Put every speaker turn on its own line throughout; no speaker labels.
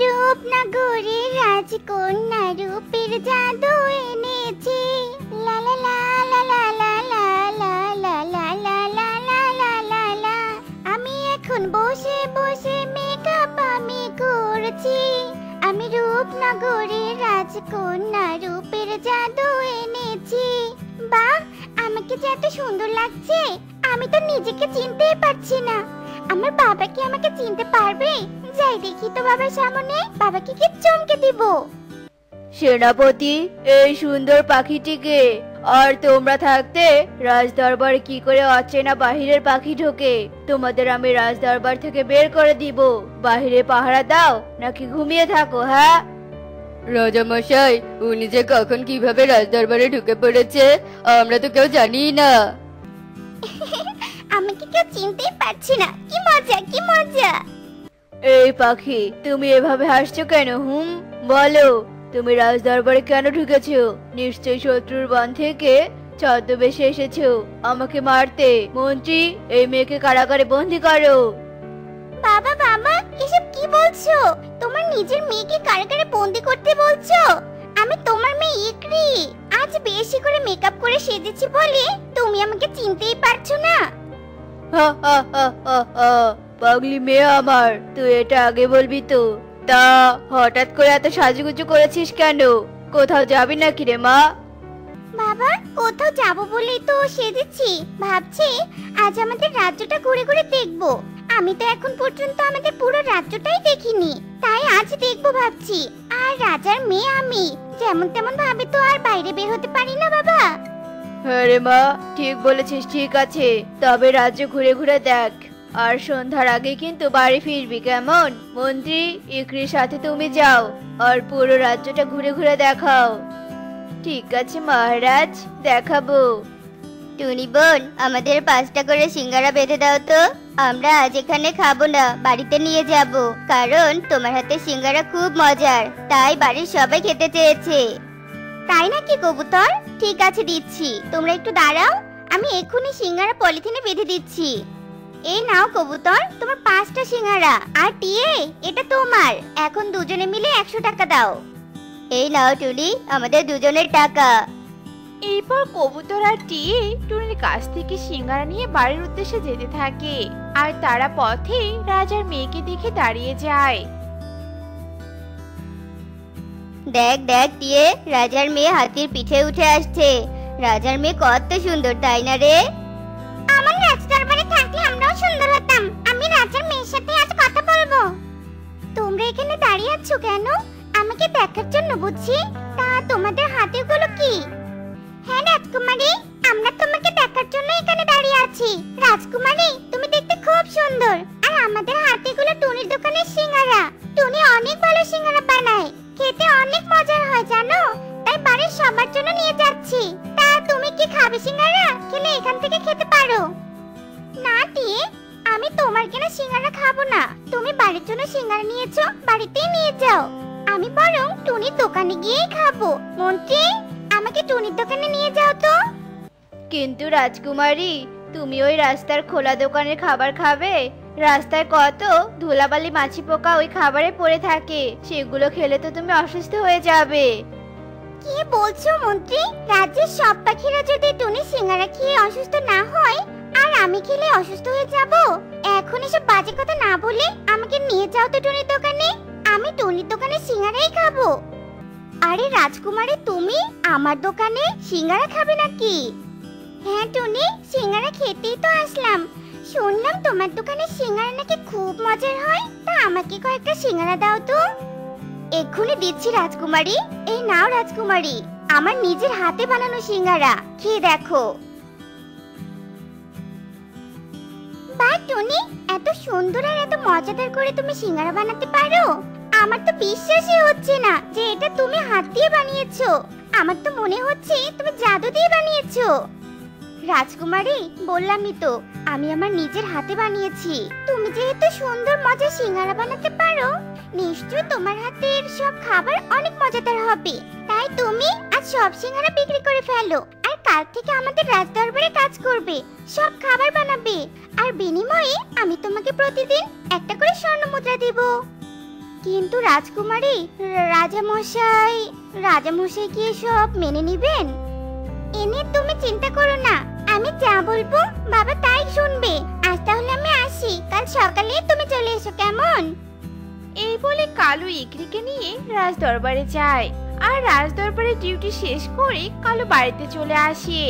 রূপনগরে রাজকন্যা রূপের জাদু এনেছি লা লা লা লা লা লা লা লা লা লা লা লা লা লা লা লা আমি এখন বসে বসে মেকআপ আমি করছি আমি রূপনগরে রাজকন্যা রূপের জাদু এনেছি বাহ আমাকে যে এত সুন্দর লাগছে আমি তো নিজেকে চিনতেই পারছি না আমার বাবা কি আমাকে চিনতে পারবে যাই দেখি তো বাবার সামনে। বাবাকে কি চমকে দিব।
সেনাপতি এই সুন্দর পাখিটিকে আর তোমরা থাকতে রাজদরবারে কি করে অচেনা বাহিরের পাখি ঢোকে? তোমাদের আমি রাজদরবার থেকে বের করে দিব। বাহিরে পাহারা দাও নাকি ঘুমিয়ে থাকো হ্যাঁ? রাজামশাই উনি যে কখন কীভাবে রাজদরবারে ঢুকে পড়েছে আমরা তো কেউ জানি না।
আমাকে কেউ চিনতেই পারছি না। কি মজা কি মজা।
এই পাখি তুমি এভাবে হাসছো কেন হুম? বলো তুমি রাজদরবারে কেন ঢুকেছো? নিশ্চয়ই শত্রুর বন থেকে ছদ্মবেশে এসেছ। আমাকে মারতে মন্ত্রী এই মেয়েকে কারাগারে বন্দি করো।
বাবা বাবা এসব কি বলছো? তোমার নিজের মেয়েকে কারাগারে বন্দি করতে বলছো? আমি তোমার মেয়ে ইকরি। আজ বেশি করে মেকআপ করে সেজেছি বলে তুমি আমাকে চিনতেই পারছ না।
হা হা হা হা হা। পাগলি মেয়ে আমার তুই এটা আগে বলবি তো? তা হঠাৎ করে এত সাজুগুজু করেছিস কেন? কোথাও যাবি নাকি রে মা?
বাবা কোথাও যাব বলেই তো সেজেছি। ভাবছি আজ আমাদের রাজ্যটা ঘুরে ঘুরে দেখব। আমি তো এখন পর্যন্ত আমাদের পুরো রাজ্যটাই দেখিনি। তাই আজ দেখব ভাবছি। আর রাজার মেয়ে আমি যেমন তেমন ভাবে তো আর বাইরে বের হতে পারি না বাবা।
হ্যাঁ রে মা ঠিক বলেছিস ঠিক আছে। তবে রাজ্য ঘুরে ঘুরে দেখ। আর সন্ধ্যার আগে কিন্তু বাড়ি ফিরবি কেমন? মন্ত্রী ইকরির সাথে তুমি যাও আর পুরো রাজ্যটা ঘুরে ঘুরে দেখাও। ঠিক আছে মহারাজ দেখাবো।
টুনি বোন আমাদের পাঁচটা করে সিঙ্গারা বেঁধে দাও তো। আমরা আজ এখানে খাব না বাড়িতে নিয়ে যাব। কারণ তোমার হাতে সিঙ্গারা খুব মজার তাই বাড়ির সবাই খেতে চেয়েছে।
তাই নাকি কবুতর? ঠিক আছে দিচ্ছি তোমরা একটু দাঁড়াও আমি এক্ষুনি সিঙ্গারা পলিথিনে বেঁধে দিচ্ছি। এই নাও কবুতর তোমার পাঁচটা সিঙ্গারা। আর টিয়ে এটা তোমার। এখন দুজনে মিলে একশো টাকা দাও।
এই নাও টুনি আমাদের দুজনের টাকা।
এরপর কবুতর আর টিয়ে টুনির কাছ থেকে সিঙ্গারা নিয়ে বাড়ির উদ্দেশ্যে যেতে থাকে। আর তারা পথে রাজার মেয়েকে দেখে দাঁড়িয়ে যায়।
দেখ দেখ টিয়ে রাজার মেয়ে হাতির পিঠে উঠে আসছে। রাজার মেয়ে কত সুন্দর তাই না রে?
আমার রাজ দরবারে থাকলে আমরাও সুন্দর হতাম। আমি রাজার মেয়ের সাথে আজ কথা বলব। তোমরা এখানে দাঁড়িয়ে আছো কেন? আমাকে দেখার জন্য বুঝছি তা তোমাদের হাতেগুলো কি? হ্যাঁ রাজকুমারী, আমরা তোমাকে দেখার জন্য এখানে রাজকুমারী তুমি
ওই রাস্তার খোলা দোকানের খাবার খাবে? রাস্তায় কত ধুলাবালি মাছি পোকা ওই খাবারে পড়ে থাকে। সেগুলো খেলে তো তুমি অসুস্থ হয়ে যাবে।
কি বলছো মন্ত্রী? রাজ্যের সব পাখিরা যদি টুনি সিঙ্গারা খেয়ে অসুস্থ না হয়, আর আমি খেলে অসুস্থ হয়ে যাব? এখন এসব বাজে কথা না বলে আমাকে নিয়ে যাও তো টুনির দোকানে। আমি টুনির দোকানে সিঙ্গারাই খাব। আরে রাজকুমারী, তুমি আমার দোকানে সিঙ্গারা খাবে নাকি? হ্যাঁ টুনি, সিঙ্গারা খেতেই তো আসলাম। শুনলাম তোমার দোকানে সিঙ্গারা নাকি খুব মজার হয়। তা আমাকে কয়েকটা সিঙ্গারা দাও তো। এক্ষুনি দিচ্ছি রাজকুমারী। এই নাও রাজকুমারী, আমার নিজের হাতে বানানো সিঙ্গারা। খেয়ে দেখো। বা, টুনি, এত সুন্দর আর এত মজাদার করে তুমি সিঙ্গারা বানাতে পারো? আমার তো বিশ্বাসই হচ্ছে না যে এটা তুমি হাত দিয়ে বানিয়েছো। আমার তো মনে হচ্ছে তুমি জাদু দিয়ে বানিয়েছো। রাজকুমারী, বললামই তো, আমি আমার নিজের হাতে বানিয়েছি। তুমি যেহেতু সুন্দর মজার সিঙ্গারা বানাতে পারো নিশ্চয় তোমার হাতের সব খাবার অনেক মজাদার হবে। তাই তুমি আজ সব সিঙ্গারা বিক্রি করে ফেলো, আর কাল থেকে আমাদের রাজদরবারে কাজ করবে, সব খাবার বানাবে। আর বিনিময়ে আমি তোমাকে প্রতিদিন একটা করে স্বর্ণ মুদ্রা দেব। কিন্তু রাজকুমারী, রাজামশাই রাজামশাই কি সব মেনে নেবেন? এ নিয়ে তুমি চিন্তা করো না। আমি যা বলব বাবা তাই শুনবে। আজ তাহলে আমি আসি। কাল সকালে তুমি চলে এসো কেমন?
এই বলে কালু ইকরিকে নিয়ে রাজ দরবারে যায়। আর রাজ দরবারে ডিউটি শেষ করে কালু বাড়িতে চলে আসে।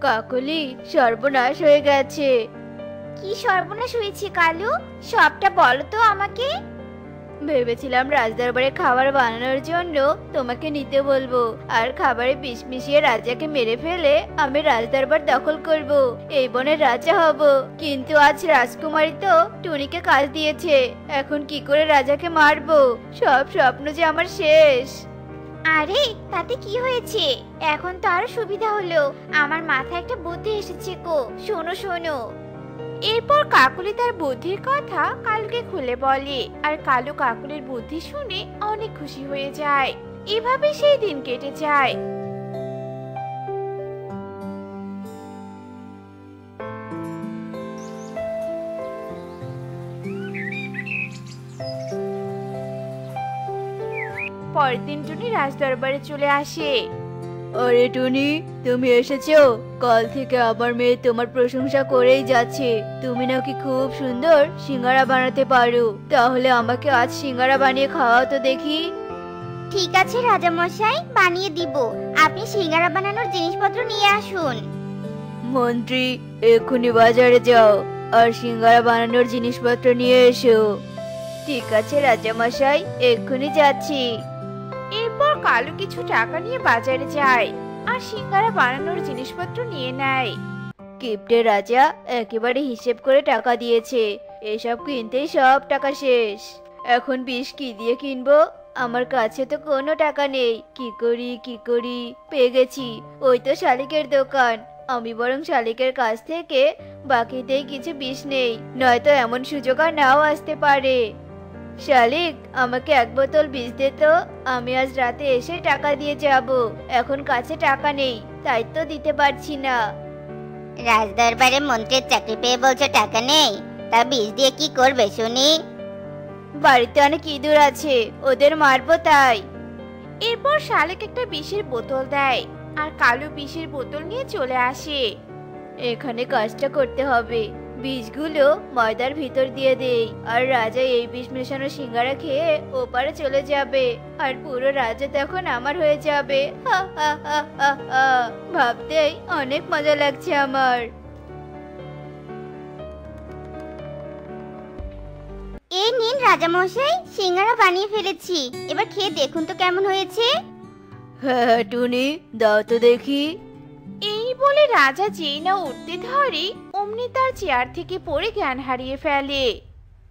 কাকলি সর্বনাশ হয়ে গেছে।
কি সর্বনাশ হয়েছে কালু? সবটা বলো তো আমাকে।
ভেবেছিলাম রাজদরবারে খাবার বানানোর জন্য তোমাকে নিতে বলব। আর খাবারে বিষ মিশিয়ে রাজাকে মেরে ফেলে আমি রাজদরবার দখল করব। এই বনের রাজা হব। কিন্তু আজ রাজকুমারী তো টুনিকে কাজ দিয়েছে। এখন কি করে রাজাকে মারবো? সব স্বপ্ন যে আমার শেষ।
আরে, তাতে কি হয়েছে? এখন তো আরও সুবিধা হলো। আমার মাথায় একটা বুদ্ধি এসেছে কো শোনো শোনো।
এরপর কাকুলি তার বুদ্ধির কথা কালুকে খুলে বলে, আর কালু কাকুলির বুদ্ধি শুনে অনেক খুশি হয়ে যায়। এভাবে সেই দিন কেটে যায়। পরের দিন টুনি রাজদরবারে চলে আসে।
আরে টুনি তুমি এসেছ? কাল থেকে আমার মেয়ে তোমার প্রশংসা করেই যাচ্ছে। তুমি নাকি খুব সুন্দর সিঙ্গারা বানাতে পারো। তাহলে আমাকে আজ সিঙ্গারা বানিয়ে খাওয়াও তো দেখি।
ঠিক আছে রাজামশাই বানিয়ে দিব। আপনি সিঙ্গারা বানানোর জিনিসপত্র নিয়ে আসুন।
মন্ত্রী এক্ষুনি বাজারে যাও আর সিঙ্গারা বানানোর জিনিসপত্র নিয়ে এসো। ঠিক আছে রাজামশাই এক্ষুনি যাচ্ছি।
কালু কিছু টাকা নিয়ে বাজারে যায় আর সিঙ্গারা বানানোর জিনিসপত্র নিয়ে নেয়।
কিপ্টে রাজা একেবারে হিসেব করে টাকা দিয়েছে। এসব কিনতেই সব টাকা শেষ। এখন বিষ কি দিয়ে কিনবো? আমার কাছে তো কোনো টাকা নেই। কি করি কি করি? পেয়ে গেছি। ওই তো শালিকের দোকান। আমি বরং শালিকের কাছ থেকে বাকিতেই কিছু বিষ নেই। নয়তো এমন সুযোগ আর নাও আসতে পারে। শালিক আমাকে এক বোতল বিষ দে তো। আমি আজ রাতে এসে টাকা দিয়ে যাব। এখন কাছে টাকা নেই তাই তো দিতে পারছি না।
রাজদরবারে মন্ত্রীর চাকরি পেয়ে বলছো টাকা নেই? তা বিষ দিয়ে কি করবে শুনি?
বাড়িতে অনেক ইঁদুর আছে ওদের মারবো তাই।
এরপর শালিক একটা বিষের বোতল দেয় আর কালো বিষের বোতল নিয়ে চলে আসে।
এখানে কাজটা করতে হবে। বীজগুলো ময়দার ভিতর দিয়ে দেই আর রাজা এই বিষ মেশানো সিঙ্গারা খেয়ে ওপারে চলে যাবে আর পুরো রাজা তখন আমার হয়ে যাবে। হা হা হা হা হা। ভাবতেই অনেক মজা লাগছে আমার।
এই নিন রাজামশাই সিঙ্গারা বানিয়ে ফেলেছি। এবার খেয়ে দেখুন তো কেমন হয়েছে।
হ্যাঁ হ্যাঁ, টুনি দাও তো দেখি।
এই বলে রাজা যেই না উঠতে ধরে অমনি তার চেয়ার থেকে পড়ে জ্ঞান হারিয়ে ফেলে।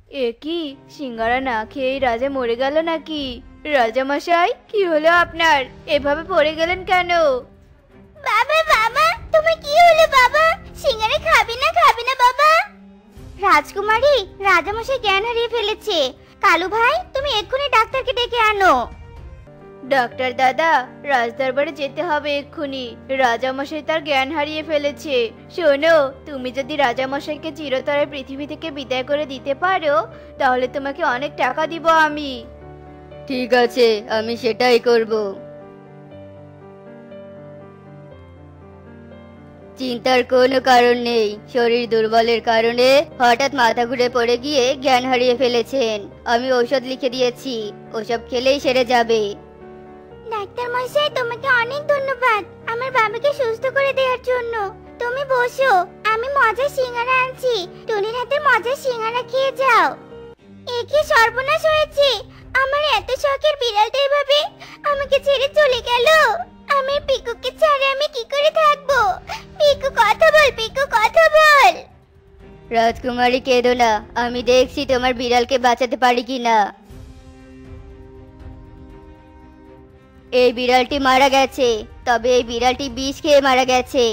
এ কি সিঙ্গারা না খেয়েই রাজা মরে গেল নাকি? রাজা মশাই কি হলো আপনার? এভাবে পড়ে গেলেন কেন?
বাবা বাবা তোমার কি হলো বাবা? সিঙ্গারা খাবি না খাবি না বাবা? রাজকুমারী রাজামশাই জ্ঞান হারিয়ে ফেলেছে। কালু ভাই তুমি এক্ষুনি ডাক্তারকে ডেকে আনো।
ডাক্তার দাদা, রাজদরবারে যেতে হবে এক্ষুনি। রাজামশাই তার জ্ঞান হারিয়ে ফেলেছে। শোনো, তুমি যদি রাজামশাইকে চিরতরে পৃথিবী থেকে বিদায় করে দিতে পারো, তাহলে তোমাকে অনেক টাকা দিব আমি।
ঠিক আছে, আমি সেটাই করব। চিন্তার কোনো কারণ নেই। শরীর দুর্বলের কারণে হঠাৎ মাথা ঘুরে পড়ে গিয়ে জ্ঞান হারিয়ে ফেলেছেন। আমি ঔষধ লিখে দিয়েছি। ওসব খেলেই সেরে যাবে।
ডাক্তার মশাই তোমাকে অনেক ধন্যবাদ। আমার বাবাকে সুস্থ করে দেওয়ার জন্য। তুমি বসো, আমি মজার সিঙ্গারা আনছি। টুনির হাতে মজার সিঙ্গারা খেয়ে যাও। এ কি সর্বনাশ হয়েছে? আমার এত শখের বিড়ালটা এভাবে আমাকে ছেড়ে চলে গেল। আমার পিকুকে ছাড়া আমি কি করে থাকব? পিকু, কথা বল, পিকু, কথা বল।
রাজকুমারী, কেঁদো না। আমি দেখছি তোমার বিড়ালকে বাঁচাতে পারি কিনা। এই বিড়ালটি মারা গেছে, তবে এই বিড়ালটি বিষ খেয়ে মারা গেছে।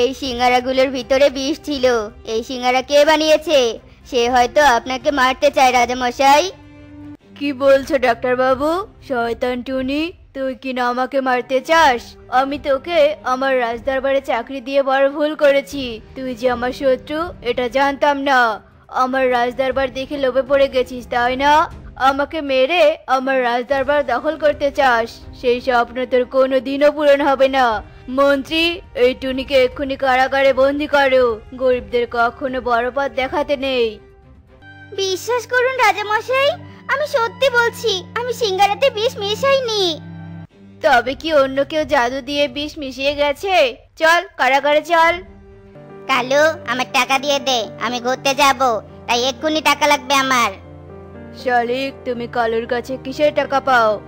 এই সিঙ্গারাগুলোর ভিতরে বিষ ছিল। এই সিঙ্গারা কে বানিয়েছে? সে হয়তো আপনাকে মারতে চায়, রাজামশাই।
কি বলছো ডাক্তার বাবু শয়তান টুনি, তুই কি না আমাকে মারতে চাস? আমি তোকে আমার রাজদরবারে চাকরি দিয়ে বড় ভুল করেছি। তুই যে আমার শত্রু, এটা জানতাম না। আমার রাজদরবার দেখে লোভে পড়ে গেছিস, তাই না? আমাকে মেরে আমার রাজদরবার দখল করতে চাস। সেই স্বপ্ন তোর কোনো দিনও পূরণ হবে না। মন্ত্রী এই টুনিকে এক্ষুনি কারাগারে বন্দি করো। গরিবদের কখনো বড় পথ দেখাতে নেই।
বিশ্বাস করুন রাজামশাই আমি সত্যি বলছি আমি সিঙ্গারাতে বিষ মেশাইনি।
তবে কি অন্য কেউ জাদু দিয়ে বিষ মিশিয়ে গেছে? চল কারাগারে চল।
কালু আমার টাকা দিয়ে দে আমি ঘুরতে যাব তাই এক্ষুনি টাকা লাগবে আমার।
শালিক তুমি কালুর কাছে কিসের টাকা পাও?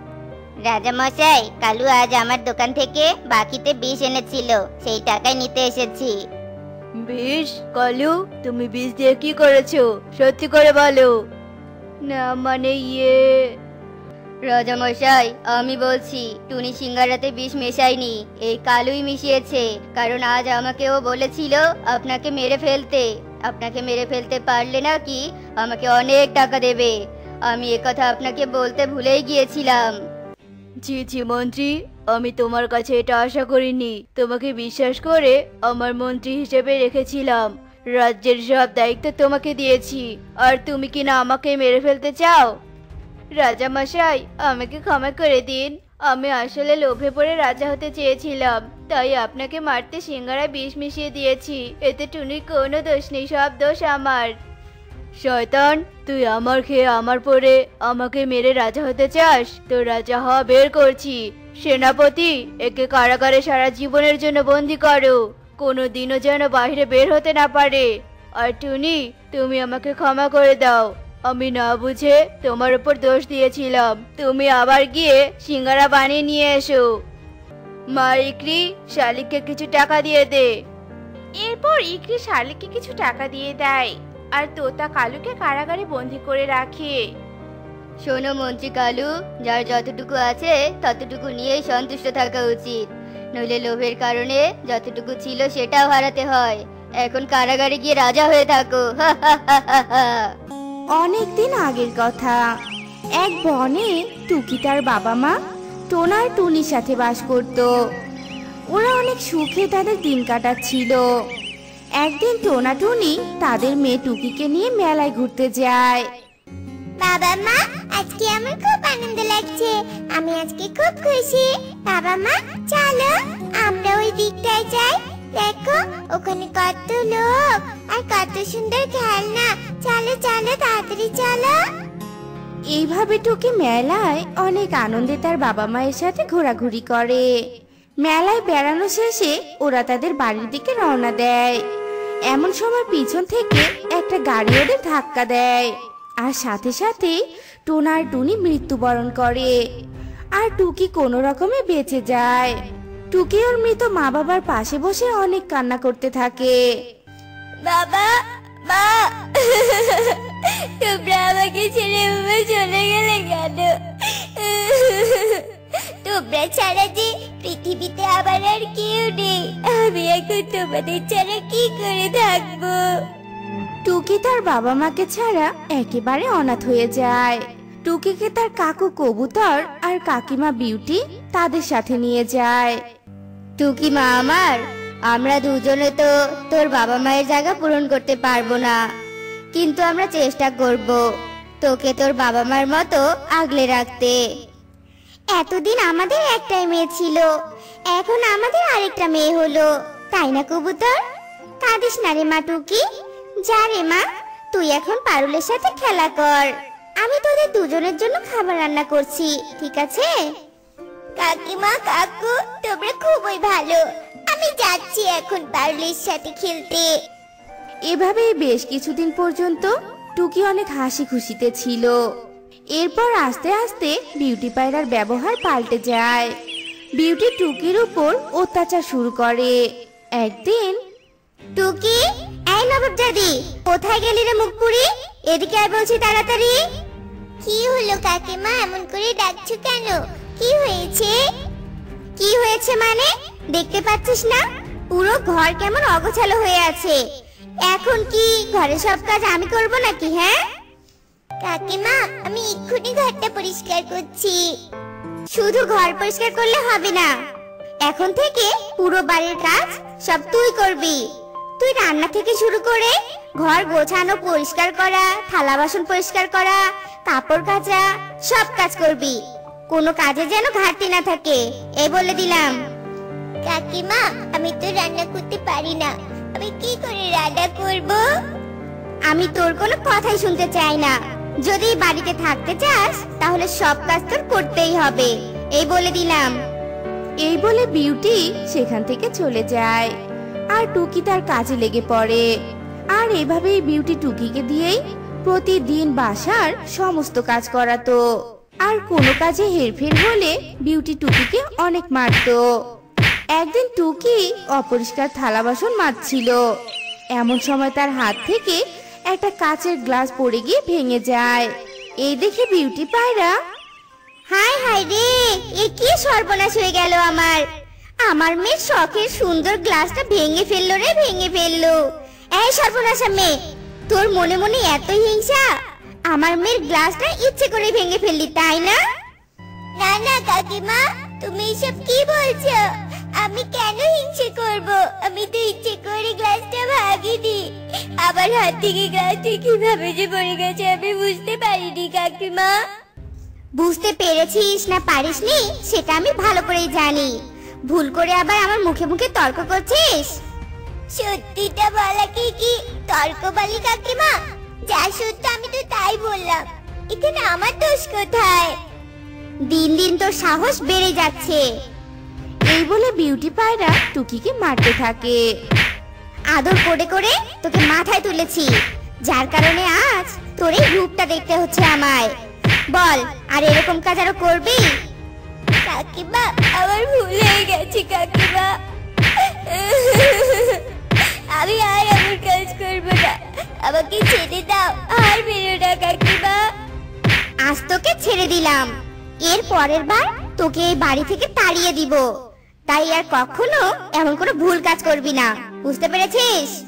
রাজামশাই কালু আজ আমার দোকান থেকে বাকিতে বিষ এনেছিল সেই টাকায় নিতে এসেছি।
বিষ? কালু তুমি বিষ দিয়ে কি করেছ? সত্যি করে বলো। না মানে ইয়ে
রাজামশাই আমি বলছি, টুনি সিঙ্গারাতে বিষ মেশাইনি এই কালুই মিশিয়েছে, কারণ আজ আমাকেও বলেছিল আপনাকে মেরে ফেলতে। আপনাকে মেরে ফেলতে পারলে নাকি আমাকে অনেক টাকা দেবে। আমি কথা আপনাকে বলতে ভুলেই গিয়েছিলাম।
জি জি, মন্ত্রী, আমি তোমার কাছে এটা আশা করিনি। তোমাকে বিশ্বাস করে আমার মন্ত্রী হিসেবে রেখেছিলাম। রাজ্যের সব দায়িত্ব তোমাকে দিয়েছি। আর তুমি কি না আমাকে মেরে ফেলতে চাও? রাজা মশাই আমাকে ক্ষমা করে দিন। আমি আসলে লোভে পড়ে রাজা হতে চেয়েছিলাম, তাই আপনাকে মারতে সিঙ্গারা বিষ মিশিয়ে দিয়েছি। এতে টুনির কোনো দোষ নেই, সব দোষ আমার। শয়তান, তুই আমার খেয়ে আমার পরে আমাকে মেরে রাজা হতে চাস? তো রাজা হওয়া বের করছি। সেনাপতি, একে কারাগারে সারা জীবনের জন্য বন্দি করো। কোনো দিনও যেন বাইরে বের হতে না পারে। আর টুনি, তুমি আমাকে ক্ষমা করে দাও। আমি না বুঝে তোমার উপর দোষ দিয়েছিলাম। তুমি আবার গিয়ে সিঙ্গারা বানিয়ে নিয়ে এসো। মা ইকরি শালিককে কিছু টাকা দিয়ে দে।
এরপর ইকরি শালিককে কিছু টাকা দিয়ে দেয় আর তোতা কালুকে কারাগারে বন্দি করে রাখে।
শোনো মন্ত্রী কালু যার যতটুকু আছে ততটুকু নিয়েই সন্তুষ্ট থাকা উচিত। নইলে লোভের কারণে যতটুকু ছিল সেটাও হারাতে হয়। এখন কারাগারে গিয়ে রাজা হয়ে থাকো।
অনেক দিন আগের কথা। এক বনে টুকি তার বাবা মা টোনার টুনির সাথে বাস করত। ওরা অনেক সুখে তাদের দিন কাটাচ্ছিল। একদিন টোনা টুনি তাদের মেয়ে টুকিকে নিয়ে মেলায় ঘুরতে যায়।
বাবা মা, আজকে আমার খুব আনন্দ লাগছে। আমি আজকে খুব খুশি। বাবা মা, চলো আমরা ওই দিকটায় যাই। দেখো, ওখানে কত লোক। আর কত সুন্দর খেলনা। চলো চলো, তাড়াতাড়ি চলো।
এইভাবে টুকি মেলায় অনেক আনন্দে তার বাবা মায়ের সাথে ঘোরাঘুরি করে। মেলায় বেড়ানো শেষে ওরা তাদের বাড়ির দিকে রওনা দেয়। এমন সময় পিছন থেকে একটা গাড়ি ওদের ধাক্কা দেয়। আর সাথে সাথে টোনার টুনি মৃত্যুবরণ করে। আর টুকি কোনো রকমে বেঁচে যায়। টুকি ওর মৃত মা বাবার পাশে বসে অনেক কান্না করতে থাকে।
বাবা মা! তোমরা আমাকে ছেড়ে এভাবে চলে গেলে কেন? তোমরা ছাড়া যে পৃথিবীতে আবার আর কেউ নেই। আমি এখন তোমাদের ছাড়া কি করে থাকব?
টুকি তার বাবা মাকে ছাড়া একেবারে অনাথ হয়ে যায়। টুকিকে তার কাকু কবুতর আর কাকিমা বিউটি তাদের সাথে নিয়ে যায়।
টুকি মা আমার? আমরা দুজনে তো তোর বাবা মায়ের জায়গা পূরণ করতে পারব না। কিন্তু আমরা চেষ্টা করব তোকে তোর বাবা মার মতো আগলে রাখতে।
এতদিন আমাদের একটাই মেয়ে ছিল। এখন আমাদের আরেকটা মেয়ে হলো। তাই না, কবুতর? কাঁদিস না রে মা টুকি। যা রে মা, তুই এখন পারুলের সাথে খেলা কর। আমি তোদের দুজনের জন্য খাবার রান্না করছি, ঠিক আছে? কাকিমা কাকু তোমরা খুবই ভালো। আমি যাচ্ছি এখন পারুলের সাথে খেলতে।
এভাবেই বেশ কিছুদিন পর্যন্ত টুকি অনেক হাসি খুশিতে ছিল। এরপর আস্তে আস্তে বিউটি পায়রার ব্যবহার পাল্টে যায়। বিউটি টুকির উপর অত্যাচার শুরু করে। একদিন
টুকি এই নবাব দাদি কোথায় গেলি রে মুখপুরি? এদিকে আয় বলছি তাড়াতাড়ি। কি হলো কাকিমা এমন করে ডাকছো কেন? কি হয়েছে? কি হয়েছে মানে? দেখতে পাচ্ছিস না? পুরো ঘর কেমন অগোছালো হয়ে আছে। এখন কি ঘরে সব কাজ আমি করব নাকি হ্যাঁ? কাকিমা, আমি এক্ষুনি ঘরটা পরিষ্কার করছি। শুধু ঘর পরিষ্কার করলে হবে না। এখন থেকে পুরো বাড়ির কাজ সব তুই করবি। তুই রান্না থেকে শুরু করে ঘর গোছানো পরিষ্কার করা, থালা বাসন পরিষ্কার করা, কাপড় কাচা, সব কাজ করবি। কোনো কাজে যেন ঘাটতি না থাকে। এই বলে দিলাম। কাকিমা আমি তো রান্না করতে পারি না। আমি কি করে রান্না করব? আমি তোর কোনো কথাই শুনতে চাই না। যদি বাড়িতে থাকতে চাস তাহলে সব কাজ তোর করতেই হবে। এই বলে দিলাম।
এই বলে বিউটি সেখান থেকে চলে যায়। আর টুকি তার কাজে লেগে পড়ে। আর এভাবেই বিউটি টুকিকে দিয়েই প্রতিদিন বাসার সমস্ত কাজ করাতো। আর কোনো কাজে হেরফের হলে বিউটি টুকিকে অনেক মারতো। একদিন টুকি অপরিষ্কার থালা বাসন মাজছিল। এমন সময় তার হাত থেকে একটা কাচের গ্লাস পড়ে গিয়ে ভেঙে যায়। এই দেখে বিউটি পায়রা
হাই হাই রে, এ কি সর্বনাশ হয়ে গেল আমার। আমার মেয়ের শখের সুন্দর গ্লাসটা ভেঙে ফেলল রে, ভেঙে ফেলল। এই সর্বনাশা মেয়ে, তোর মনে মনে এত হিংসা? আমার মেয়ের গ্লাসটা ইচ্ছে করে ভেঙে ফেললি তাই না? না না কাকিমা তুমি এসব কি বলছো? আমি কেন হিংসে করব? আমি তো ইচ্ছে করে গ্লাসটা ভাগিনি আবার হাত থেকে গ্লাসটি কীভাবে যে পড়ে গেছে আমি বুঝতে পারিনি কাকিমা। বুঝতে পেরেছিস না পারিসনি সেটা আমি ভালো করেই জানি। ভুল করে আবার আমার মুখে মুখে তর্ক করছিস? সত্যিটা বলা কি কি? তর্ক বলি কাকিমা? যা সত্য আমি তো তাই বললাম। এখানে আমার দোষ কোথায়? দিন দিন তোর সাহস বেড়ে যাচ্ছে।
এই বলে বিউটি পায়রা টুকিকে মারতে থাকে।
আদর করে করে তোকে মাথায় তুলেছি। যার কারণে আজ তোর এই রূপটা দেখতে হচ্ছে আমায়। বল আর এরকম কাজ আরও করবি? কাকিমা আমার ভুল হয়ে গেছে কাকিমা। আমি আর এমন কাজ করব না। আমাকে ছেড়ে দাও। আর বেরো না কাকিমা। আজ তোকে ছেড়ে দিলাম। এর পরের বার তোকে এই বাড়ি থেকে তাড়িয়ে দিব। তাই আর কখনো এমন কোনো ভুল কাজ করবি না। বুঝতে পেরেছিস?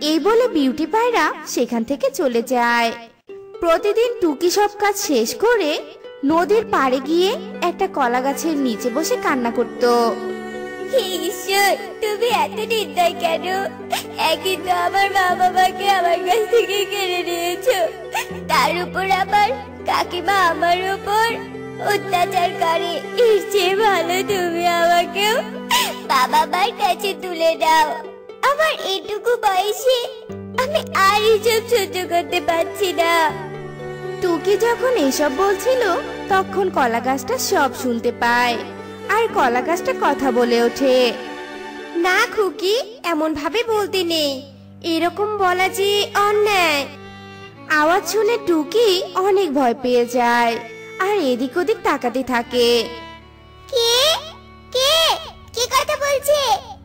এই বলে বিউটি পায়রা সেখান থেকে চলে যায়। প্রতিদিন টুকি সব কাজ শেষ করে নদীর পাড়ে গিয়ে একটা কলা গাছের নিচে বসে কান্না করত।
হে তুমি এত কেন? আমার আমার কাছ থেকে কেড়ে নিয়েছো। তার উপর আবার কাকিমা আমার উপর অত্যাচার করে। এর চেয়ে ভালো তুমি আমাকেও বাবা তুলে দাও। আমার এটুকু বয়সে আমি আর এসব সহ্য করতে পারছি না।
টুকি যখন এসব বলছিল, তখন কলা গাছটা সব শুনতে পায়। আর কলা গাছটা কথা বলে ওঠে।
না খুকি এমন ভাবে বলতে নেই। এরকম বলা যে অন্যায়।
আওয়াজ শুনে টুকি অনেক ভয় পেয়ে যায় আর এদিক ওদিক তাকাতে থাকে।
কে? কে? কে কথা বলছে?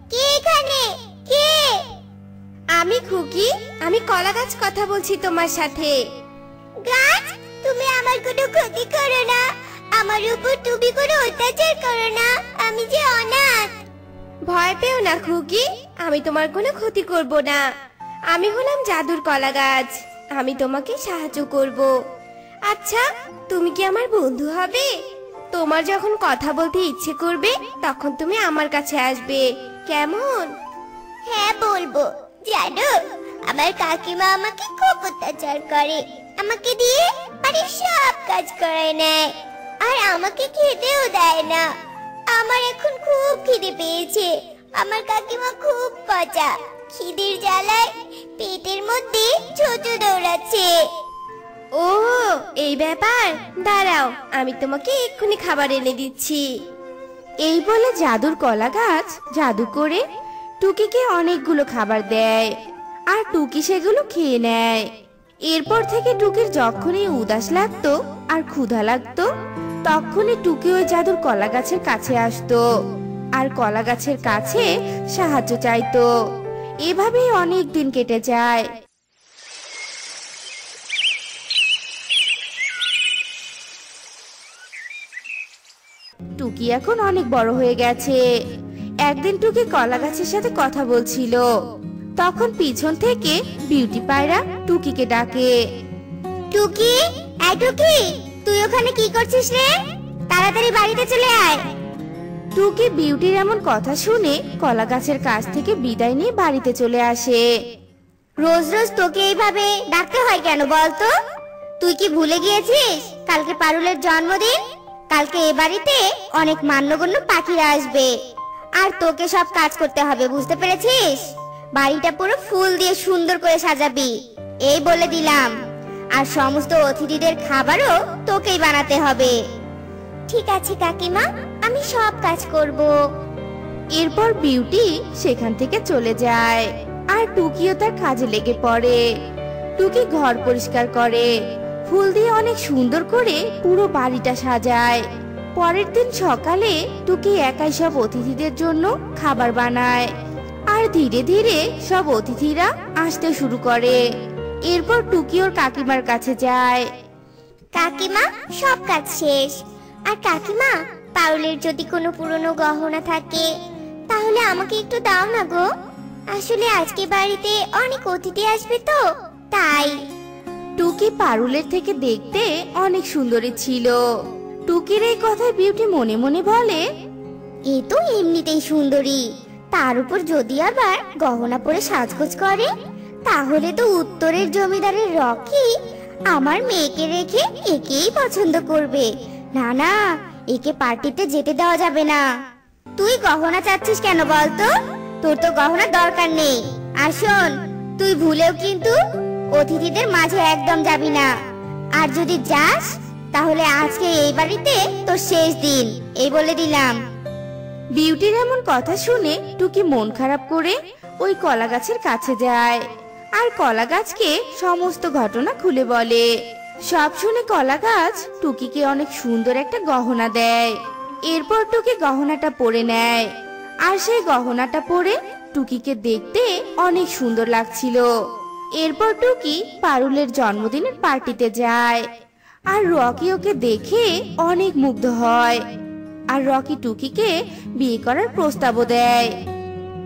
কে এখানে? কে? আমি খুকি আমি কলা গাছ কথা বলছি তোমার সাথে। গাছ তুমি আমার কোনো ক্ষতি করো না। আমার উপর তুমি কোনো অত্যাচার করো না। আমি যে অনাথ। ভয় পেও না খুকি। আমি তোমার কোনো ক্ষতি করব না। আমি হলাম জাদুর কলা গাছ আমি তোমাকে সাহায্য করব। আচ্ছা তুমি কি আমার বন্ধু হবে? তোমার যখন কথা বলতে ইচ্ছে করবে তখন তুমি আমার কাছে আসবে। কেমন? হ্যাঁ বলব। জানো আমার কাকিমা আমাকে খুব অত্যাচার করে। আমাকে দিয়ে বাড়ির সব কাজ করায় নেয়। আর আমাকে খেতেও দেয় না। আমার এখন খুব খিদে পেয়েছে। আমার কাকিমা খুব পচা। খিদের জ্বালায় পেটের মধ্যে ছোট দৌড়াচ্ছে। ও এই ব্যাপার? দাঁড়াও আমি তোমাকে এক্ষুনি খাবার এনে দিচ্ছি।
এই বলে জাদুর কলা গাছ জাদু করে টুকিকে অনেকগুলো খাবার দেয় আর টুকি সেগুলো খেয়ে নেয়। এরপর থেকে টুকির যখনই উদাস লাগতো আর ক্ষুধা লাগতো তখনই টুকি ওই জাদুর কলা গাছের কাছে আসতো। আর কলা গাছের কাছে সাহায্য চাইতো। এভাবেই অনেক দিন কেটে যায়। টুকি এখন অনেক বড় হয়ে গেছে। একদিন টুকি কলা গাছের সাথে কথা বলছিল। তখন পিছন থেকে বিউটি পায়রা টুকিকে ডাকে।
টুকি টুকি! তুই ওখানে কি করছিস রে? তাড়াতাড়ি বাড়িতে চলে আয়।
টুকি বিউটির এমন কথা শুনে কলা গাছের কাছ থেকে বিদায় নিয়ে বাড়িতে চলে আসে।
রোজ রোজ তোকে এইভাবে ডাকতে হয় কেন বলতো?
তুই কি ভুলে গিয়েছিস? কালকে পারুলের জন্মদিন? কালকে এ বাড়িতে অনেক মান্যগণ্য পাখিরা আসবে। আর তোকে সব কাজ করতে হবে বুঝতে পেরেছিস? বাড়িটা পুরো ফুল দিয়ে সুন্দর করে সাজাবি। এই বলে দিলাম। আর সমস্ত অতিথিদের খাবারও তোকেই বানাতে হবে।
ঠিক আছে কাকিমা আমি সব কাজ করব।
এরপর বিউটি সেখান থেকে চলে যায় আর টুকিও তার কাজে লেগে পড়ে। টুকি ঘর পরিষ্কার করে ফুল দিয়ে অনেক সুন্দর করে পুরো বাড়িটা সাজায়। পরের দিন সকালে টুকি একাই সব অতিথিদের জন্য খাবার বানায় আর ধীরে ধীরে সব অতিথিরা আসতে শুরু করে। এরপর টুকি ওর কাকিমার কাছে যায়।
কাকিমা সব কাজ শেষ। আর কাকিমা পাউলের যদি কোনো পুরনো গহনা থাকে তাহলে আমাকে একটু দাও না গো। আসলে আজকে বাড়িতে অনেক অতিথি আসবে তো তাই।
টুকি পারুলের থেকে দেখতে অনেক সুন্দরী ছিল। টুকির এই কথায় বিউটি মনে মনে বলে
এ তো এমনিতেই সুন্দরী। তার উপর যদি আবার গহনা পরে সাজগোজ করে তাহলে তো উত্তরের জমিদারের রকি আমার মেয়েকে রেখে একেই পছন্দ করবে। না না, একে পার্টিতে যেতে দেওয়া যাবে না।
তুই গহনা চাচ্ছিস কেন বলতো? তোর তো গহনা দরকার নেই। আর শোন, তুই ভুলেও কিন্তু অতিথিদের মাঝে একদম যাবি না। আর যদি যাস, তাহলে আজকে এই বাড়িতে তোর শেষ দিন, এই বলে দিলাম।
বিউটির এমন কথা শুনে টুকি মন খারাপ করে ওই কলা গাছের কাছে যায়। আর কলা গাছকে সমস্ত ঘটনা খুলে বলে। সব শুনে কলা গাছ টুকিকে অনেক সুন্দর একটা গহনা দেয়। এরপর টুকি গহনাটা পরে নেয়। আর সেই গহনাটা পরে টুকিকে দেখতে অনেক সুন্দর লাগছিল। এরপর টুকি পারুলের জন্মদিনের পার্টিতে যায়। আর রকি ওকে দেখে অনেক মুগ্ধ হয়। আর রকি টুকিকে বিয়ে করার প্রস্তাবও দেয়।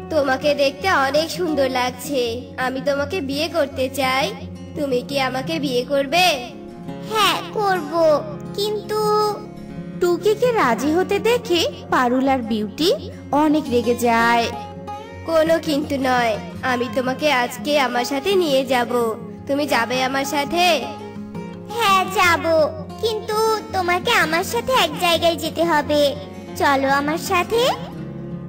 তোমাকে দেখতে অনেক সুন্দর লাগছে। আমি তোমাকে বিয়ে করতে চাই। তুমি কি আমাকে বিয়ে করবে?
হ্যাঁ করব। কিন্তু
টুকিকে রাজি হতে দেখে পারুলার বিউটি অনেক রেগে যায়।
কোনো কিন্তু নয়। আমি তোমাকে আজকে আমার সাথে নিয়ে যাব। তুমি যাবে আমার সাথে?
হ্যাঁ যাব। কিন্তু তোমাকে আমার সাথে এক জায়গায় যেতে হবে। চলো আমার সাথে।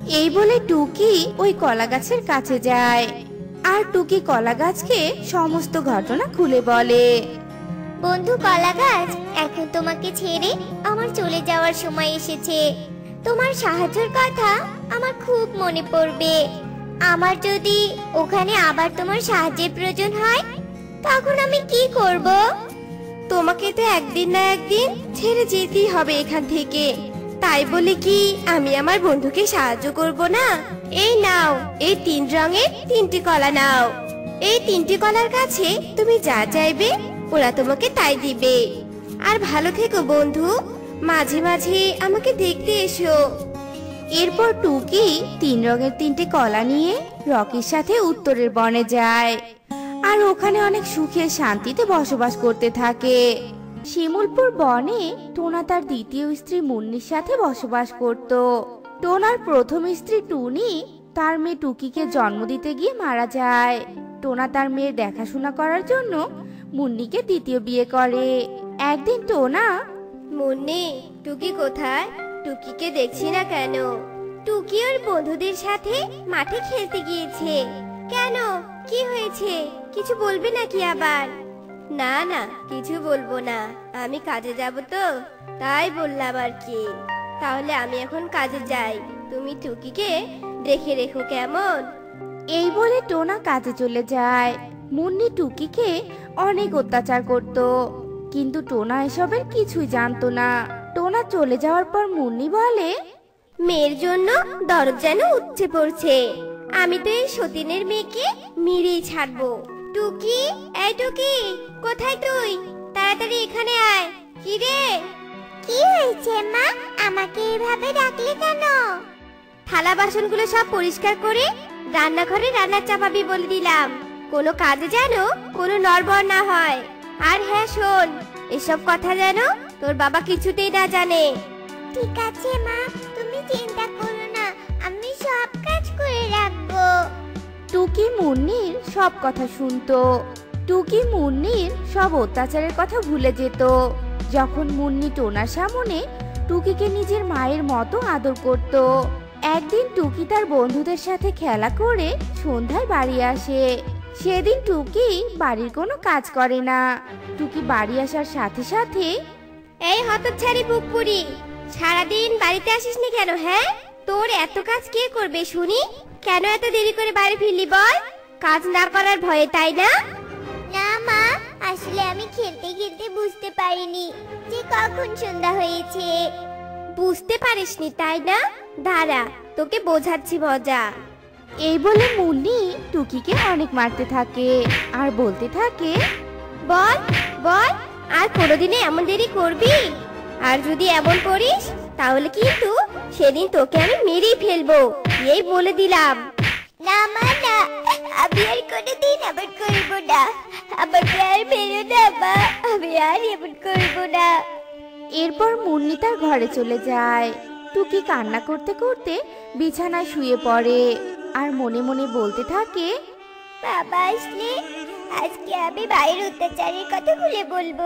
এই বলে টুকি ওই কলা গাছের কাছে যায়। আর টুকি কলা গাছকে সমস্ত ঘটনা খুলে বলে
বন্ধু কলা গাছ এখন তোমাকে ছেড়ে আমার চলে যাওয়ার সময় এসেছে। তোমার সাহায্যের কথা আমার খুব মনে পড়বে। আমার যদি ওখানে আবার তোমার সাহায্যের প্রয়োজন হয় তখন আমি কি করব?
তোমাকে তো একদিন না একদিন ছেড়ে যেতেই হবে এখান থেকে। তাই বলে কি আমি আমার বন্ধুকে সাহায্য করব না? এই নাও, এই তিন রঙের তিনটি কলা নাও। এই তিনটি কলার কাছে তুমি যা চাইবে, ওরা তোমাকে তাই দিবে। আর ভালো থেকো বন্ধু, মাঝে মাঝে আমাকে দেখতে এসো।
এরপর টুকি তিন রঙের তিনটে কলা নিয়ে রকির সাথে উত্তরের বনে যায়। আর ওখানে অনেক সুখে শান্তিতে বসবাস করতে থাকে। শিমুলপুর বনে টোনা তার দ্বিতীয় স্ত্রী মুন্নির সাথে বসবাস করত। টোনার প্রথম স্ত্রী টুনি তার মেয়ে টুকিকে জন্ম দিতে গিয়ে মারা যায়। টোনা তার মেয়ের দেখাশোনা করার জন্য মুন্নিকে দ্বিতীয় বিয়ে করে। একদিন টোনা,
মুন্নি, টুকি কোথায়? টুকিকে দেখছি না কেন? টুকি ওর বন্ধুদের সাথে মাঠে খেলতে গিয়েছে। কেন? কি হয়েছে? কিছু বলবে নাকি আবার? না না কিছু বলব না। আমি কাজে যাব তো তাই বললাম আর কি। তাহলে আমি এখন কাজে যাই। তুমি টুকিকে দেখে রেখো কেমন।
এই বলে টোনা কাজে চলে যায়। মুন্নি টুকিকে অনেক অত্যাচার করত। কিন্তু টোনা এসবের কিছুই জানতো না। টোনা চলে যাওয়ার পর মুন্নি বলে
মেয়ের জন্য দরদ যেন উচ্চে পড়ছে। আমি তো এই সতীনের মেয়েকে মেরেই ছাড়বো। টুকি? এই টুকি কোথায় তুই? তাড়াতাড়ি এখানে আয়। কি রে?
কি হয়েছে মা? আমাকে এভাবে ডাকলে কেন?
থালা বাসনগুলো সব পরিষ্কার করে রান্নাঘরে রান্না চাপাবি বলে দিলাম। কোনো কাজে যেন কোনো নড়বড় না হয়। আর হ্যাঁ শোন এসব কথা যেন তোর বাবা কিছুতেই না জানে।
ঠিক আছে মা। তুমি চিন্তা করো
টুকি মুন্নির সব কথা শুনতো। টুকি মুন্নির সব অত্যাচারের কথা ভুলে যেত। যখন মুন্নি টোনার সামনে টুকিকে নিজের মায়ের মতো আদর করত, একদিন টুকি তার বন্ধুদের সাথে খেলা করে সন্ধ্যায় বাড়ি আসে। সেদিন টুকি বাড়ির কোনো কাজ করে না। টুকি বাড়ি আসার সাথে সাথে,
এই হতচ্ছাড়ি বুকপুরি সারাদিন বাড়িতে আসিস নি কেন হ্যাঁ? তোর এত কাজ কে করবে শুনি? কেন এত দেরি করে বাড়ি ফিরলি বল? কাজ না করার ভয়ে তাই না?
না মা আসলে আমি খেলতে খেলতে বুঝতে পারিনি যে কখন সন্ধ্যা হয়েছে।
বুঝতে পারিসনি তাই না? দাঁড়া তোকে বোঝাচ্ছি মজা।
এই বলে মুন্নি টুকিকে অনেক মারতে থাকে আর বলতে থাকে
বল বল আর কোনোদিনে এমন দেরি করবি? আর যদি এমন করিস তাহলে কিন্তু সেদিন তোকে আমি মেরেই ফেলব। এই বলে দিলাম।
না মা না। আমি আর কোনোদিন এমন করব না। আমাকে আর মেরো না মা। আমি আর এমন করব না।
এরপর মুন্নি তার ঘরে চলে যায়। টুকি কান্না করতে করতে বিছানায় শুয়ে পড়ে আর মনে মনে বলতে থাকে
বাবা আসলে আজকে আমি বাইরের অত্যাচারের কথা খুলে বলব।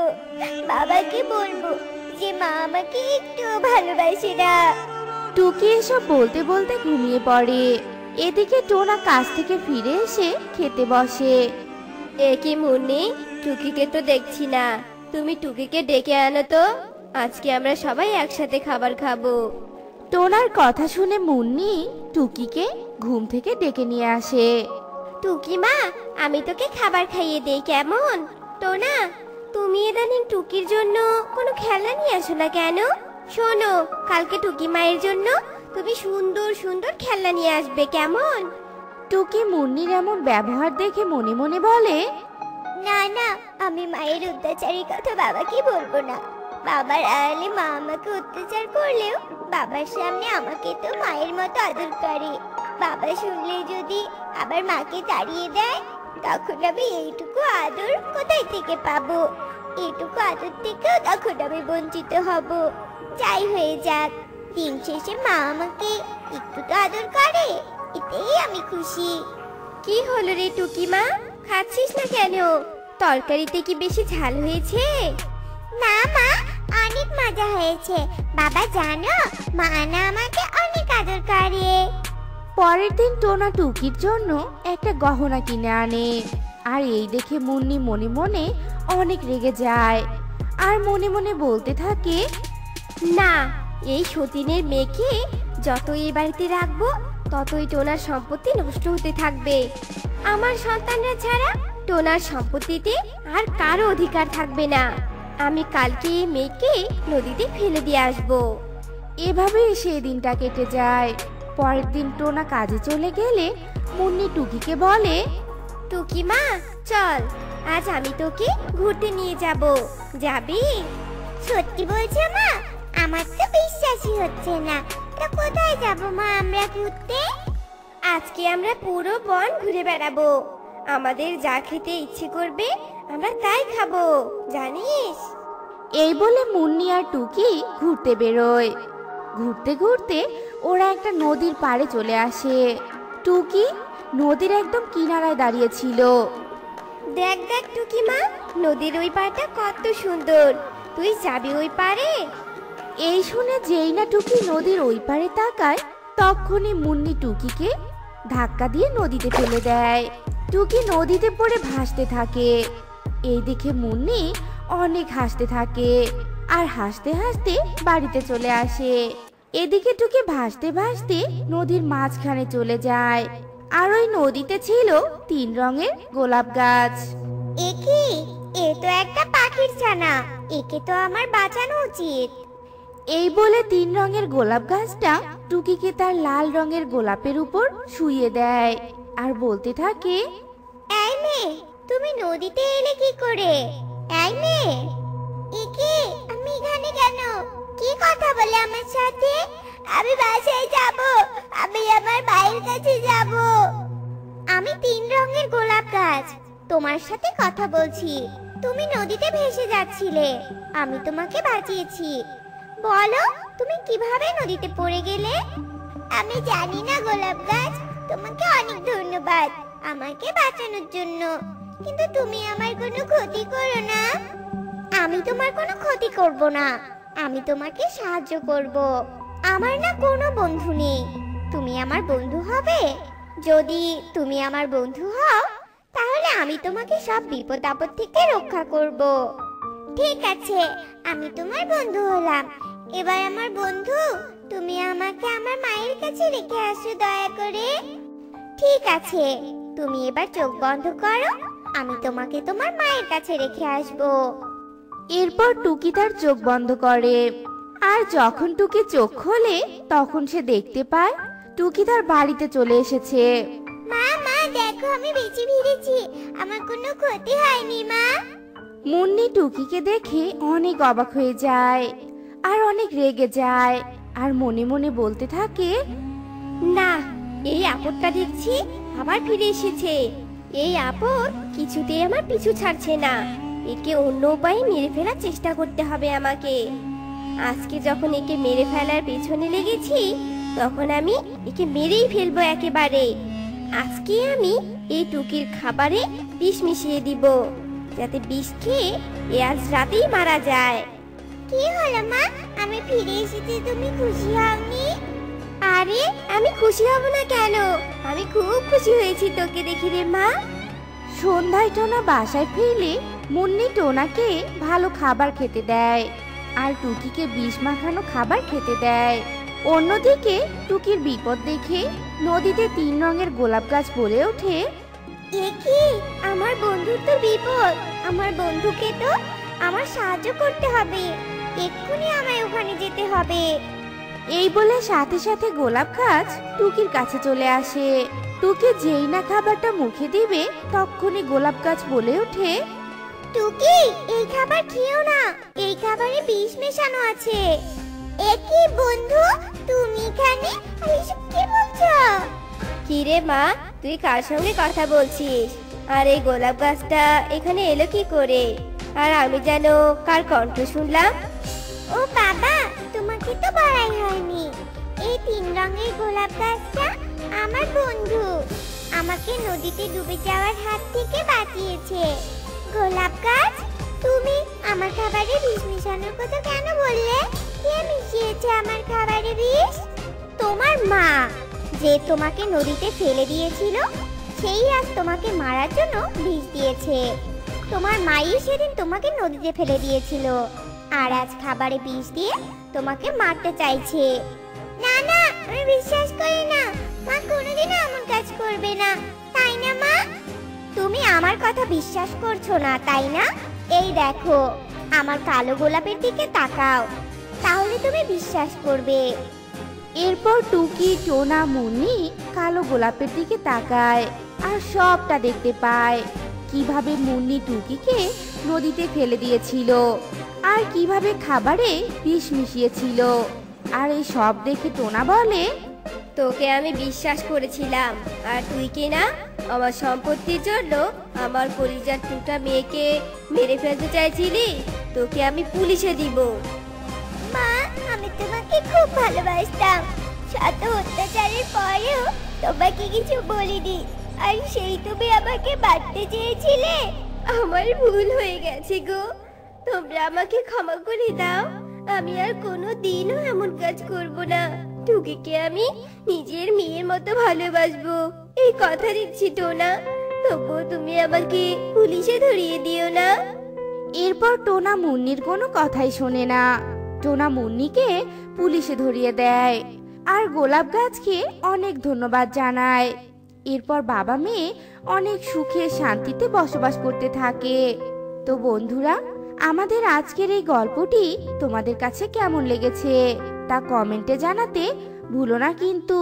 বাবাকে বলব। যে মা আমাকে একটু ভালোবাসে না।
টুকি এসব বলতে বলতে ঘুমিয়ে পড়ে। এদিকে টোনা কাজ থেকে ফিরে এসে খেতে বসে।
এ কি মুন্নি টুকিকে তো দেখছি না। তুমি টুকিকে ডেকে আনো তো। আজকে আমরা সবাই একসাথে খাবার খাব।
টোনার কথা শুনে মুন্নি টুকিকে ঘুম থেকে ডেকে নিয়ে আসে।
টুকি মা আমি তোকে খাবার খাইয়ে দেই কেমন? টোনা তুমি ইদানিং টুকির জন্য কোনো খেলনা নিয়ে আসো না কেন? শোনো কালকে টুকি মায়ের জন্য তুমি সুন্দর সুন্দর খেলনা নিয়ে আসবে কেমন?
টুকি মুন্নির এমন ব্যবহার দেখে মনে মনে বলে
না না আমি মায়ের অত্যাচারের কথা বাবাকে বলব না। বাবার আড়ালে মা আমাকে অত্যাচার করলেও বাবার সামনে আমাকে তো মায়ের মতো আদর করে। বাবা শুনলে যদি আবার মাকে তাড়িয়ে দেয় তখন আমি এইটুকু আদর কোথায় থেকে পাবো? এইটুকু আদর থেকেও তখন আমি বঞ্চিত হব। যাই হয়ে যাক দিন শেষে মা আমাকে একটু তো আদর করে এতেই আমি খুশি।
কি হলো রে টুকি মা? খাচ্ছিস না কেন? তরকারিতে কি বেশি ঝাল হয়েছে?
না মা অনেক মজা হয়েছে। বাবা জানো মা না আমাকে অনেক আদর করে।
পরের দিন টোনা টুকির জন্য একটা গহনা কিনে আনে। আর এই দেখে মুন্নি মনে মনে অনেক রেগে যায়। আর মনে মনে বলতে থাকে,
না, এই সতীনের মেয়েকে যত এই বাড়িতে রাখব, ততই টোনার সম্পত্তি নষ্ট হতে থাকবে। আমার সন্তানরা ছাড়া টোনার সম্পত্তিতে আর কারও অধিকার থাকবে না। আমি কালকে এই মেয়েকে নদীতে ফেলে দিয়ে আসব।
এভাবেই সেই দিনটা কেটে যায়। পরের দিন টোনা কাজে চলে গেলে মুন্নি টুকিকে বলে
টুকি মা? চল, আজ আমি তোকে ঘুরতে নিয়ে যাব। যাবি?
সত্যি বলছো, মা? আমার তো বিশ্বাসই হচ্ছে না। তা কোথায় যাব, মা, আমরা ঘুরতে?
আজকে আমরা পুরো বন ঘুরে বেড়াবো। আমাদের যা খেতে ইচ্ছে করবে, আমরা তাই খাব, জানিস?
এই বলে মুন্নি আর টুকি ঘুরতে বেরোয়। ঘুরতে ঘুরতে ওরা একটা নদীর পাড়ে চলে আসে। টুকি নদীর একদম কিনারায় দাঁড়িয়েছিল।
দেখ দেখ টুকি মা নদীর ওই পাড়টা কত সুন্দর। তুই যাবি ওই পারে
এই শুনে যেই না টুকি নদীর ওই পারে তাকায় তখনই মুন্নি টুকিকে ধাক্কা দিয়ে নদীতে ফেলে দেয়। টুকি নদীতে পড়ে ভাসতে থাকে। এই দেখে মুন্নি অনেক হাসতে থাকে আর হাসতে হাসতে বাড়িতে চলে আসে। এদিকে টুকি ভাসতে ভাসতে নদীর মাঝখানে চলে যায়। আর ওই নদীতে ছিল তিন রঙের গোলাপ গাছ।
এ কি এ তো একটা পাখির ছানা। একে তো আমার বাঁচানো উচিত।
এই বলে তিন রঙের গোলাপ গাছটা টুকিকে তার লাল রঙের গোলাপের উপর শুইয়ে দেয় আর বলতে থাকে
এই মেয়ে তুমি নদীতে এলে কি করে? এই মেয়ে এ কি আমি এখানে কেন? কি কথা বলে আমার সাথে? আমি বাসায় যাব। আমি আমার মায়ের কাছে যাব। আমি তিন রঙের গোলাপ গাছ। তোমার সাথে কথা বলছি। তুমি নদীতে ভেসে যাচ্ছিলে। আমি তোমাকে বাঁচিয়েছি। বলো, তুমি কীভাবে নদীতে পড়ে গেলে? আমি জানি না গোলাপ গাছ। তোমাকে অনেক ধন্যবাদ আমাকে বাঁচানোর জন্য। কিন্তু তুমি আমার কোনো ক্ষতি করো না। আমি তোমার কোনো ক্ষতি করব না। আমি তোমাকে সাহায্য করব। আমার না কোনো বন্ধু নেই। তুমি আমার বন্ধু হবে। যদি তুমি আমার বন্ধু হও, তাহলে আমি তোমাকে সব বিপদ আপদ থেকে রক্ষা করব। ঠিক আছে, আমি তোমার বন্ধু হলাম। এবার আমার বন্ধু, তুমি আমাকে আমার মায়ের কাছে রেখে আসো দয়া করে। ঠিক আছে, তুমি এবার চোখ বন্ধ করো, আমি তোমাকে তোমার মায়ের কাছে রেখে আসব।
এরপর টুকি তার চোখ বন্ধ করে। আর যখন টুকি চোখ খোলে তখন সে দেখতে পায় টুকি তার বাড়িতে চলে এসেছে।
মা মা দেখো আমি বেঁচে ফিরেছি। আমার কোনো ক্ষতি হয়নি মা।
মুন্নি টুকিকে দেখে অনেক অবাক হয়ে যায় আর অনেক রেগে যায় আর মনে মনে বলতে থাকে
না এই আপদটা দেখছি আবার ফিরে এসেছে। এই আপদ কিছুতেই আমার পিছু ছাড়ছে না। একে অন্য উপায়ে মেরে ফেলার চেষ্টা করতে হবে আমাকে। আজকে যখন একে মেরে ফেলার পেছনে লেগেছি তখন আমি একে মেরেই ফেলব একেবারে। আজকে আমি এই টুকির খাবারে বিষ মিশিয়ে দিব যাতে বিষ খেয়ে এ আজ রাতেই মারা যায়। কি হলো মা? আমি ফিরে এসেছি তুমি খুশি হওনি? আরে আমি খুশি হব না কেন? আমি খুব খুশি হয়েছি তোকে দেখি রে মা।
সন্ধ্যায় টোনা বাসায় ফিরলে মুন্নি টোনাকে ভালো খাবার খেতে দেয়। আর টুকিকে বিষ মাখানো খাবার খেতে দেয়। অন্যদিকে টুকির বিপদ দেখে নদীতে তিন রঙের গোলাপ গাছ বলে ওঠে।
কি আমার বন্ধুর তো বিপদ। আমার বন্ধুকে তো আমার সাহায্য করতে হবে। এক্ষুনি আমায় ওখানে যেতে হবে।
এই বলে সাথে সাথে গোলাপ গাছ টুকির কাছে চলে আসে। টুকি যেই না খাবারটা মুখে দিবে তখনই গোলাপ গাছ বলে ওঠে।
টুকি এই খাবার খেও না। এই খাবারে বিষ মেশানো আছে। এ কি বন্ধু তুমি এখানে এসব কি বলছো? কি রে মা তুই কার সঙ্গে কথা বলছিস? আর এই গোলাপ গাছটা এখানে এলো কি করে? আর আমি যেন কার কণ্ঠ শুনলাম? ও বাবা তোমাকে তো বলাই হয়নি। এই তিন রঙের গোলাপ গাছটা আমার বন্ধু। আমাকে নদীতে ডুবে যাওয়ার হাত থেকে বাঁচিয়েছে। গোলাপ গাছ? তুমি আমার খাবারে বিষ মিশানোর কথা কেন বললে? কে মিশিয়েছে আমার খাবারে বিষ তোমার মা। যে তোমাকে নদীতে ফেলে দিয়েছিল, সেই আজ তোমাকে মারার জন্য বিষ দিয়েছে। তোমার মাই সেদিন তোমাকে নদীতে ফেলে দিয়েছিল। আর আজ খাবারে বিষ দিয়ে তোমাকে মারতে চাইছে। না না, আমি বিশ্বাস করি না। মা কোনোদিনও এমন কাজ করবে না। তাই না, মা? তুমি আমার কথা বিশ্বাস করছ না, তাই না? এই দেখো, আমার কালো গোলাপের দিকে তাকাও। তাহলে তুমি বিশ্বাস করবে।
এরপর টুকি, টোনা, মুন্নি কালো গোলাপের দিকে তাকায় আর সবটা দেখতে পায় কীভাবে মুন্নি টুকিকে নদীতে ফেলে দিয়েছিল আর কীভাবে খাবারে বিষ মিশিয়েছিল। আর এই সব দেখে টোনা বলে
তোকে আমি বিশ্বাস করেছিলাম। আর তুই কি না? আমার সম্পত্তির জন্য আমার পরিজার টুটা মেয়েকে মেরে ফেলতে চাইছিলি? তোকে আমি পুলিশে দিব। মা আমি তোমাকে খুব ভালোবাসতাম। শত অত্যাচারের পরেও তোমাকে কিছু বলিনি। আর সেই তুমি আমাকে বাঁধতে চেয়েছিলে? আমার ভুল হয়ে গেছে গো। তোমরা আমাকে ক্ষমা করে দাও। আমি আর কোনো দিনও এমন কাজ করব না। টুকিকে আমি নিজের মেয়ের মতো ভালোবাসবো। এই কথা দিচ্ছি টোনা। তবুও তুমি আমাকে পুলিশে ধরিয়ে দিও না।
এরপর টোনা মুন্নির কোনো কথাই শোনে না। টোনা মুন্নিকে পুলিশে ধরিয়ে দেয় আর গোলাপ গাছকে অনেক ধন্যবাদ জানায়। এরপর বাবা মেয়ে অনেক সুখে শান্তিতে বসবাস করতে থাকে। তো বন্ধুরা, আমাদের আজকের এই গল্পটি তোমাদের কাছে কেমন লেগেছে? তা কমেন্টে জানাতে ভুলো না কিন্তু।